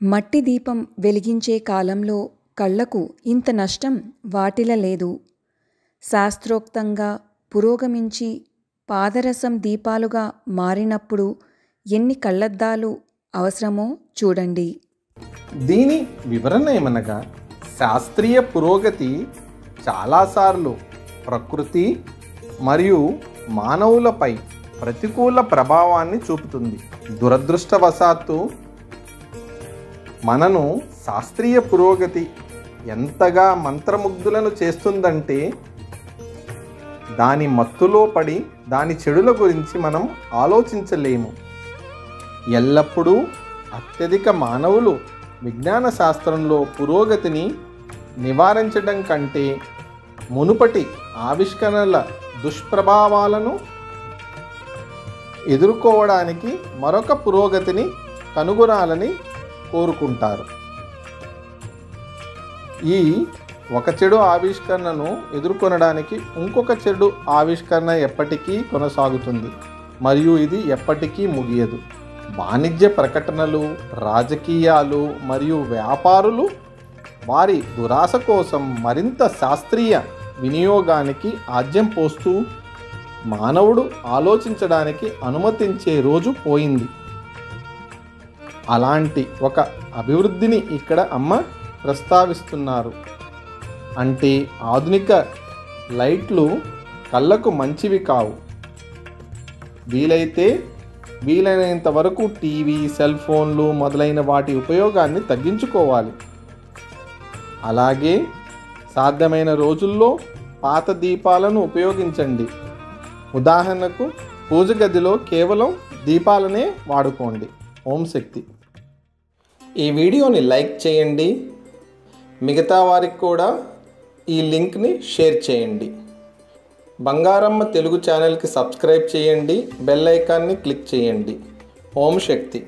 మట్టి దీపం వెలిగించే కాలంలో కళ్ళకు ఇంత నష్టం వాటిల్లలేదు శాస్త్రోక్తంగా పురోగమించి పాదరసం దీపాలుగా మారినప్పుడు ఎన్ని కళ్ళద్దాలు అవసరమో చూడండి. దీని వివరణ ఏమనగా శాస్త్రీయ పురోగతి చాలాసార్లు ప్రకృతి మరియు మానవులపై ప్రతికూల ప్రభావాన్ని చూపుతుంది. దురదృష్టవశాత్తు మనను శాస్త్రీయ పురోగతి ఎంతగా మంత్రముగ్ధులను చేస్తుందంటే దాని మత్తులో పడి దాని చెడుల గురించి మనం ఆలోచించలేము. ఎల్లప్పుడూ అత్యధిక మానవులు విజ్ఞాన శాస్త్రంలో పురోగతిని నివారించడం కంటే మునుపటి ఆవిష్కరణల దుష్ప్రభావాలను ఎదుర్కోవడానికి మరొక పురోగతిని కనుగొనాలని కోరుకుంటారు. ఈ ఒక చెడు ఆవిష్కరణను ఎదుర్కొనడానికి ఇంకొక చెడు ఆవిష్కరణ ఎప్పటికీ కొనసాగుతుంది. మరియు ఇది ఎప్పటికీ ముగియదు. వాణిజ్య ప్రకటనలు రాజకీయాలు మరియు వ్యాపారులు వారి దురాశ కోసం మరింత శాస్త్రీయ వినియోగానికి ఆజ్యం పోస్తూ మానవుడు ఆలోచించడానికి అనుమతించే రోజు పోయింది. అలాంటి ఒక అభివృద్ధిని ఇక్కడ అమ్మ ప్రస్తావిస్తున్నారు. అంటే ఆధునిక లైట్లు కళ్ళకు మంచివి కావు. వీలైతే వీలైనంత వరకు టీవీ సెల్ ఫోన్లు మొదలైన వాటి ఉపయోగాన్ని తగ్గించుకోవాలి. అలాగే సాధ్యమైన రోజుల్లో పాత దీపాలను ఉపయోగించండి. ఉదాహరణకు పూజ గదిలో కేవలం దీపాలనే వాడుకోండి. ఓం శక్తి. ఈ వీడియోని లైక్ చేయండి. మిగతా వారికి కూడా ఈ లింక్ని షేర్ చేయండి. బంగారమ్మ తెలుగు ఛానల్కి సబ్స్క్రైబ్ చేయండి. బెల్ ఐకాన్ని క్లిక్ చేయండి. ఓం శక్తి.